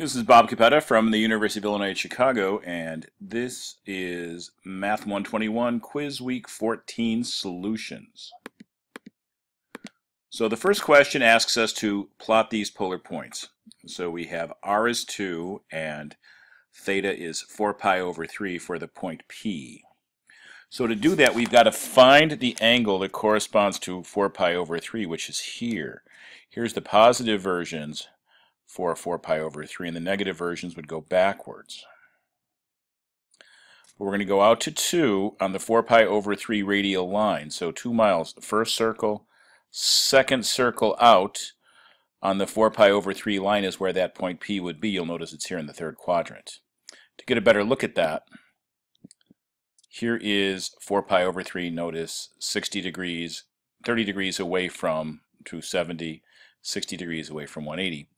This is Bob Cappetta from the University of Illinois at Chicago, and this is Math 121 Quiz Week 14 Solutions. So the first question asks us to plot these polar points. So we have r is 2 and theta is 4 pi over 3 for the point P. So to do that, we've got to find the angle that corresponds to 4 pi over 3, which is here. Here's the positive versions for 4 pi over 3, and the negative versions would go backwards. But we're going to go out to 2 on the 4 pi over 3 radial line. So 2 miles, first circle, second circle out on the 4 pi over 3 line is where that point P would be. You'll notice it's here in the third quadrant. To get a better look at that, here is 4 pi over 3, notice 60 degrees, 30 degrees away from 270, 60 degrees away from 180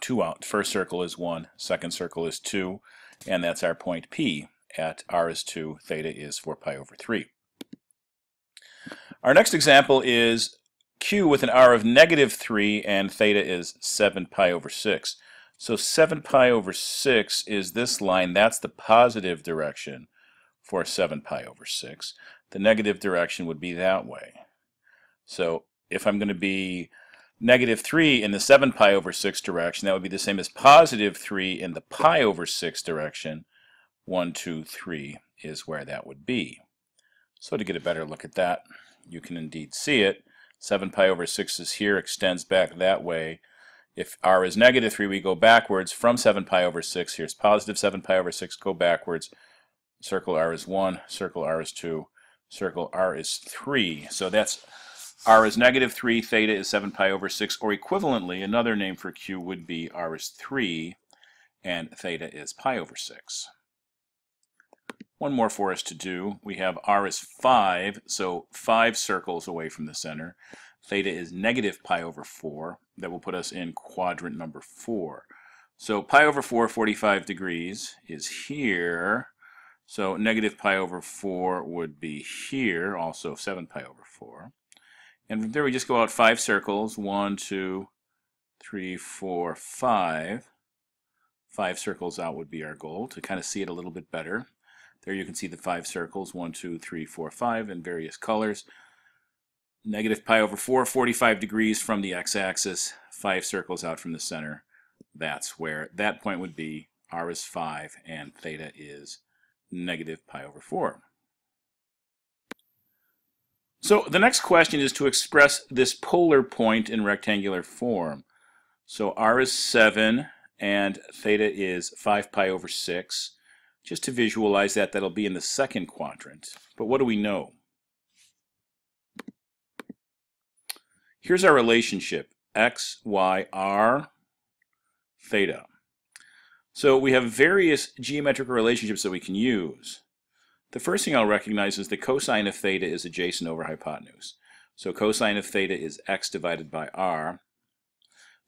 two out. First circle is 1, second circle is 2, and that's our point P at r is 2, theta is 4 pi over 3. Our next example is Q with an r of negative 3 and theta is 7 pi over 6. So 7 pi over 6 is this line. That's the positive direction for 7 pi over 6. The negative direction would be that way. So if I'm going to be negative 3 in the 7 pi over 6 direction, that would be the same as positive 3 in the pi over 6 direction. 1, 2, 3 is where that would be. So to get a better look at that, you can indeed see it. 7 pi over 6 is here, extends back that way. If r is negative 3, we go backwards from 7 pi over 6. Here's positive 7 pi over 6, go backwards. Circle r is 1, circle r is 2, circle r is 3. So that's r is negative 3, theta is 7 pi over 6, or equivalently, another name for q would be r is 3, and theta is pi over 6. One more for us to do. We have r is 5, so 5 circles away from the center. Theta is negative pi over 4. That will put us in quadrant number 4. So pi over 4, 45 degrees, is here. So negative pi over 4 would be here, also 7 pi over 4. And from there we just go out five circles. One, two, three, four, five. Five circles out would be our goal to kind of see it a little bit better. There you can see the five circles, one, two, three, four, five, in various colors. Negative pi over 4, 45 degrees from the x-axis, five circles out from the center. That's where that point would be. r is 5 and theta is negative pi over 4. So the next question is to express this polar point in rectangular form. So r is 7 and theta is 5 pi over 6. Just to visualize that, that'll be in the second quadrant. But what do we know? Here's our relationship, x, y, r, theta. So we have various geometric relationships that we can use. The first thing I'll recognize is the cosine of theta is adjacent over hypotenuse. So cosine of theta is x divided by r.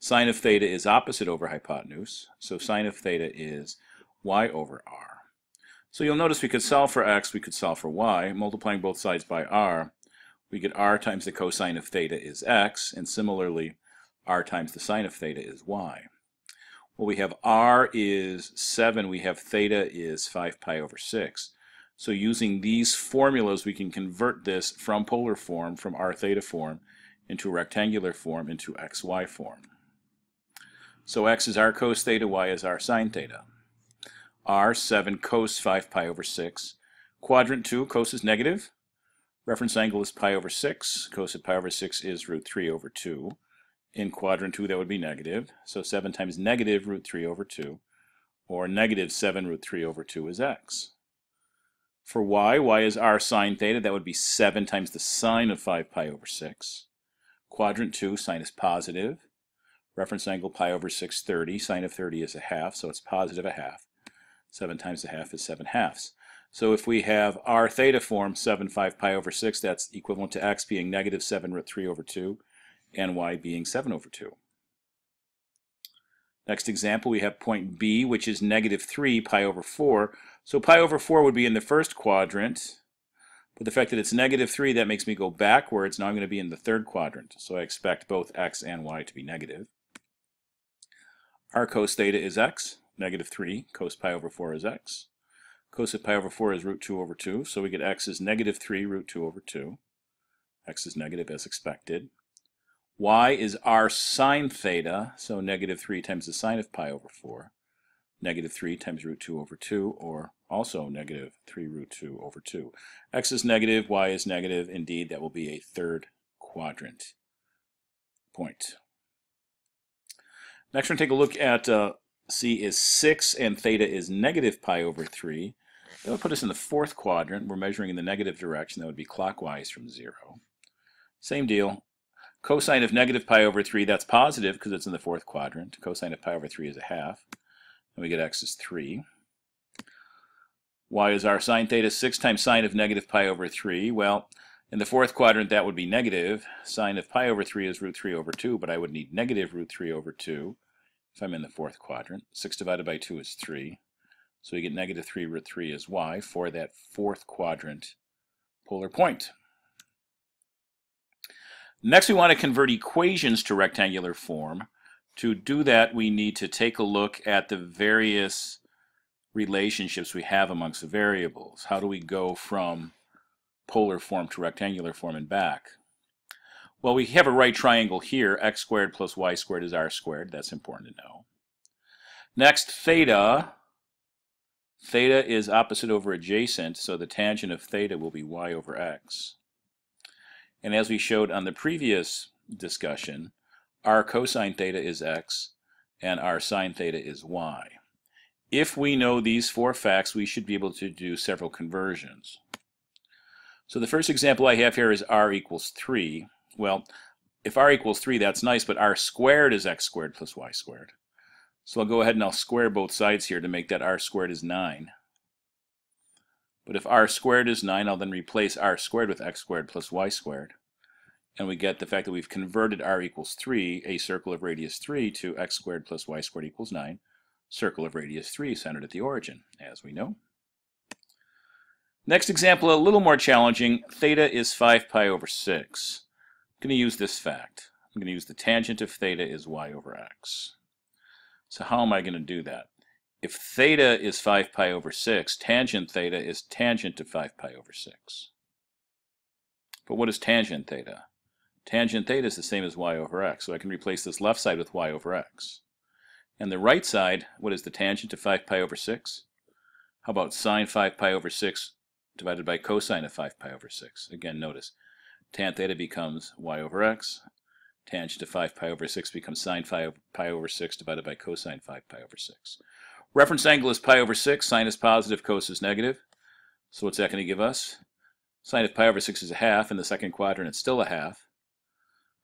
Sine of theta is opposite over hypotenuse. So sine of theta is y over r. So you'll notice we could solve for x, we could solve for y. Multiplying both sides by r, we get r times the cosine of theta is x, and similarly, r times the sine of theta is y. Well, we have r is 7, we have theta is 5 pi over 6. So using these formulas, we can convert this from polar form, from r theta form, into rectangular form, into xy form. So x is r cos theta, y is r sine theta. r, 7 cos 5 pi over 6. Quadrant 2, cos is negative. Reference angle is pi over 6. Cos of pi over 6 is root 3 over 2. In quadrant 2, that would be negative. So 7 times negative root 3 over 2, or negative 7 root 3 over 2 is x. For y, y is r sine theta. That would be 7 times the sine of 5 pi over 6. Quadrant 2, sine is positive. Reference angle pi over 6, 30. Sine of 30 is a half, so it's positive a half. 7 times a half is 7 halves. So if we have r theta form 7 5 pi over 6, that's equivalent to x being negative 7 root 3 over 2, and y being 7 over 2. Next example, we have point B, which is negative 3 pi over 4. So pi over 4 would be in the first quadrant. But the fact that it's negative 3, that makes me go backwards. Now I'm going to be in the third quadrant. So I expect both x and y to be negative. r cos theta is x, negative 3, cos pi over 4 is x. Cos of pi over 4 is root 2 over 2, so we get x is negative 3 root 2 over 2. x is negative as expected. y is r sine theta, so negative 3 times the sine of pi over 4. Negative 3 times root 2 over 2, or also negative 3 root 2 over 2. x is negative, y is negative. Indeed, that will be a third quadrant point. Next, we're going to take a look at uh, c is 6 and theta is negative pi over 3. That would put us in the fourth quadrant. We're measuring in the negative direction. That would be clockwise from 0. Same deal. Cosine of negative pi over 3, that's positive because it's in the fourth quadrant. Cosine of pi over 3 is a half. And we get x is 3. y is r sine theta. 6 times sine of negative pi over 3. Well, in the fourth quadrant, that would be negative. Sine of pi over 3 is root 3 over 2, but I would need negative root 3 over 2 if I'm in the fourth quadrant. 6 divided by 2 is 3. So we get negative 3 root 3 is y for that fourth quadrant polar point. Next, we want to convert equations to rectangular form. To do that, we need to take a look at the various relationships we have amongst the variables. How do we go from polar form to rectangular form and back? Well, we have a right triangle here. x squared plus y squared is r squared. That's important to know. Next, theta Theta is opposite over adjacent, so the tangent of theta will be y over x. And as we showed on the previous discussion, r cosine theta is x, and r sine theta is y. If we know these four facts, we should be able to do several conversions. So the first example I have here is r equals 3. Well, if r equals 3, that's nice, but r squared is x squared plus y squared. So I'll go ahead and I'll square both sides here to make that r squared is 9. But if r squared is 9, I'll then replace r squared with x squared plus y squared. And we get the fact that we've converted r equals 3, a circle of radius 3, to x squared plus y squared equals 9, circle of radius 3 centered at the origin, as we know. Next example, a little more challenging. Theta is 5 pi over 6. I'm going to use this fact. I'm going to use the tangent of theta is y over x. So how am I going to do that? If theta is 5 pi over 6, tangent theta is tangent to 5 pi over 6. But what is tangent theta? Tangent theta is the same as y over x, so I can replace this left side with y over x. And the right side, what is the tangent to 5 pi over 6? How about sine 5 pi over 6 divided by cosine of 5 pi over 6? Again, notice, tan theta becomes y over x, tangent of 5 pi over 6 becomes sine 5 pi over 6 divided by cosine 5 pi over 6. Reference angle is pi over 6, sine is positive, cos is negative. So what's that going to give us? Sine of pi over 6 is a half. In the second quadrant, it's still a half.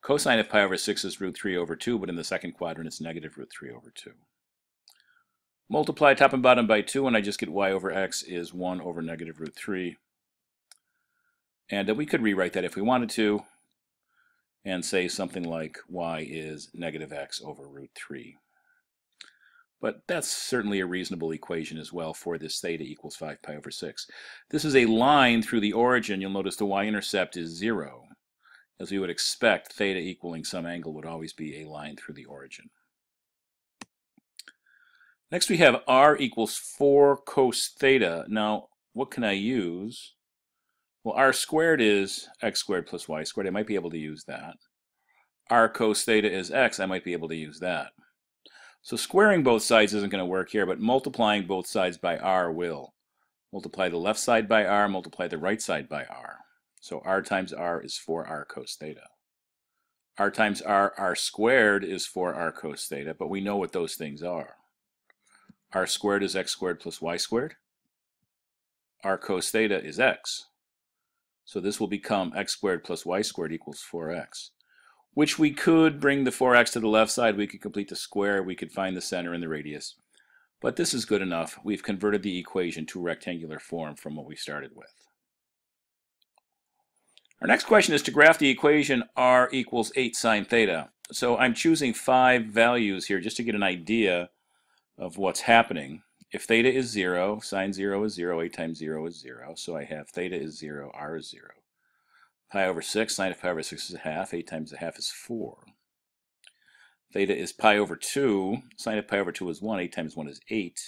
Cosine of pi over 6 is root 3 over 2, but in the second quadrant, it's negative root 3 over 2. Multiply top and bottom by 2, and I just get y over x is 1 over negative root 3. And uh, we could rewrite that if we wanted to and say something like y is negative x over root 3. But that's certainly a reasonable equation as well for this theta equals 5 pi over 6. This is a line through the origin. You'll notice the y-intercept is 0. As we would expect, theta equaling some angle would always be a line through the origin. Next we have r equals 4 cos theta. Now, what can I use? Well, r squared is x squared plus y squared. I might be able to use that. r cos theta is x. I might be able to use that. So squaring both sides isn't going to work here, but multiplying both sides by r will. Multiply the left side by r, multiply the right side by r. So r times r is 4r cos theta. r times r, r squared is 4r cos theta, but we know what those things are. r squared is x squared plus y squared. r cos theta is x. So this will become x squared plus y squared equals 4x, which we could bring the 4x to the left side. We could complete the square. We could find the center and the radius. But this is good enough. We've converted the equation to rectangular form from what we started with. Our next question is to graph the equation r equals 8 sine theta. So I'm choosing five values here just to get an idea of what's happening. If theta is 0, sine 0 is 0, 8 times 0 is 0. So I have theta is 0, r is 0. Pi over 6, sine of pi over 6 is a half. 8 times a half is 4. Theta is pi over 2. Sine of pi over 2 is 1. 8 times 1 is 8.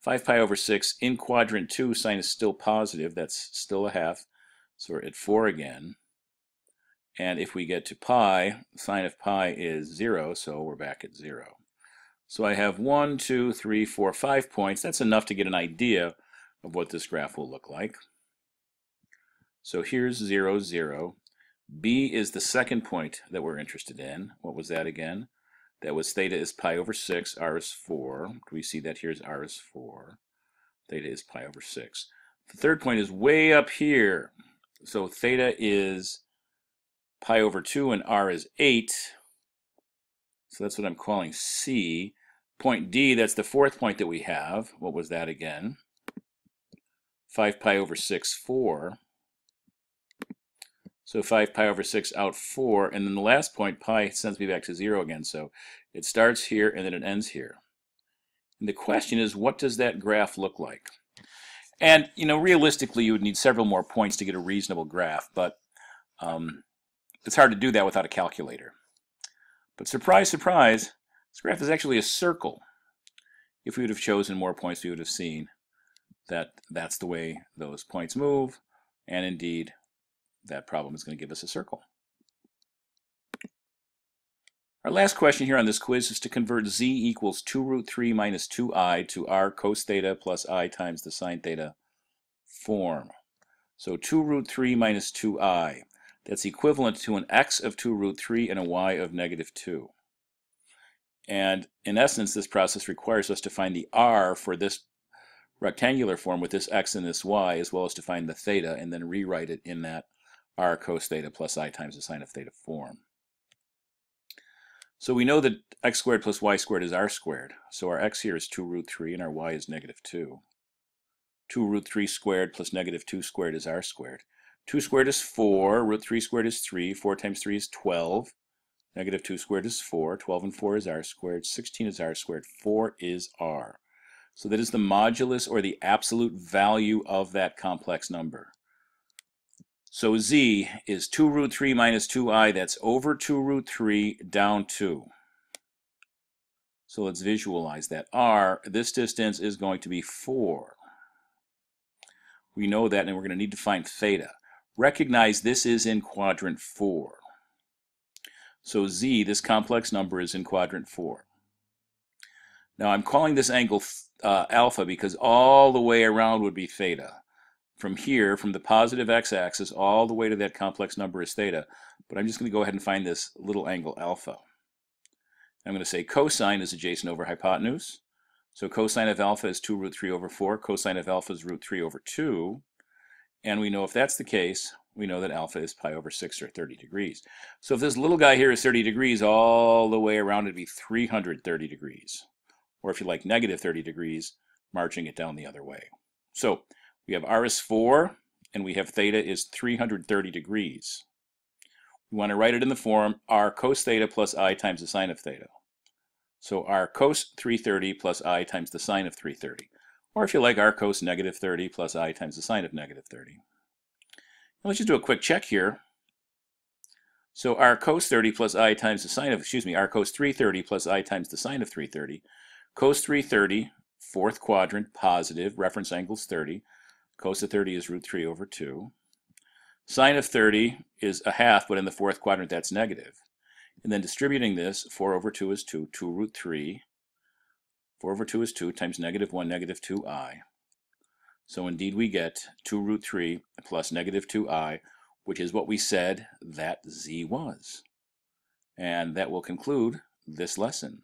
5 pi over 6. In quadrant 2, sine is still positive. That's still a half. So we're at 4 again. And if we get to pi, sine of pi is 0, so we're back at 0. So I have one, two, three, four, five points. That's enough to get an idea of what this graph will look like. So here's 0, 0. B is the second point that we're interested in. What was that again? That was theta is pi over 6, r is 4. Do we see that here's r is 4. Theta is pi over 6. The third point is way up here. So theta is pi over 2 and r is 8. So that's what I'm calling C. Point D, that's the fourth point that we have. What was that again? 5 pi over 6, 4. So 5 pi over 6 out 4. And then the last point, pi sends me back to 0 again. So it starts here and then it ends here. And the question is, what does that graph look like? And, you know, realistically, you would need several more points to get a reasonable graph. But um, it's hard to do that without a calculator. But surprise, surprise, this graph is actually a circle. If we would have chosen more points, we would have seen that that's the way those points move, and indeed, that problem is going to give us a circle. Our last question here on this quiz is to convert z equals 2 root 3 minus 2i to r cos theta plus i times the sine theta form. So 2 root 3 minus 2i. That's equivalent to an x of 2 root 3 and a y of negative 2. And in essence, this process requires us to find the r for this rectangular form with this x and this y, as well as to find the theta, and then rewrite it in that r cos theta plus i times the sine of theta form. So we know that x squared plus y squared is r squared. So our x here is 2 root 3 and our y is negative 2. 2 root 3 squared plus negative 2 squared is r squared. 2 squared is 4, root 3 squared is 3, 4 times 3 is 12. Negative 2 squared is 4. 12 and 4 is r squared. 16 is r squared. 4 is r. So that is the modulus or the absolute value of that complex number. So z is 2 root 3 minus 2i. That's over 2 root 3 down 2. So let's visualize that. r, this distance is going to be 4. We know that and we're going to need to find theta. Recognize this is in quadrant 4. So z, this complex number, is in quadrant 4. Now I'm calling this angle uh, alpha because all the way around would be theta. From here, from the positive x-axis, all the way to that complex number is theta. But I'm just going to go ahead and find this little angle alpha. I'm going to say cosine is adjacent over hypotenuse. So cosine of alpha is 2 root 3 over 4. Cosine of alpha is root 3 over 2. And we know if that's the case, we know that alpha is pi over 6 or 30 degrees. So if this little guy here is 30 degrees, all the way around it'd be 330 degrees. Or if you like negative 30 degrees, marching it down the other way. So we have r is 4, and we have theta is 330 degrees. We want to write it in the form r cos theta plus i times the sine of theta. So r cos 330 plus i times the sine of 330. Or if you like, r cos negative 30 plus i times the sine of negative 30. Let's just do a quick check here. So r cos 30 plus i times the sine of, excuse me, r cos 330 plus i times the sine of 330. Cos 330, fourth quadrant, positive, reference angles 30. Cos of 30 is root 3 over 2. Sine of 30 is a half, but in the fourth quadrant that's negative. And then distributing this, 4 over 2 is 2, 2 root 3. 4 over 2 is 2 times negative 1, negative 2i. So indeed we get 2 root 3 plus negative 2i, which is what we said that z was. And that will conclude this lesson.